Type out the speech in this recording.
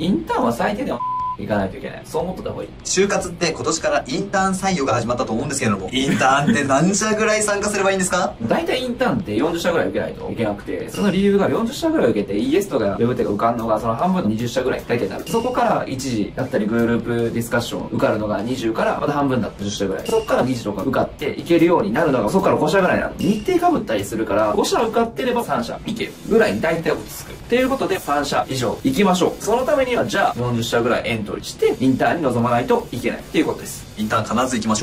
インターンは最低でも行かないといけない。そう思ってた方がいい。就活って今年からインターン採用が始まったと思うんですけれども、インターンって何社ぐらい参加すればいいんですか？大体インターンって40社ぐらい受けないといけなくて、その理由が40社ぐらい受けて ES とか Web とか受かんのがその半分の20社ぐらい大体なる。そこから1次だったりグループディスカッション受かるのが20からまた半分だった10社ぐらい。そこから2次とか受かっていけるようになるのがそこから5社ぐらいなの。日程かぶったりするから5社受かってれば3社いけるぐらいに大体落ち着く。っていうことで3社以上行きましょう。そのためにはじゃあ40社ぐらいエントリーしてインターンに臨まないといけないということです。インターン必ず行きましょう。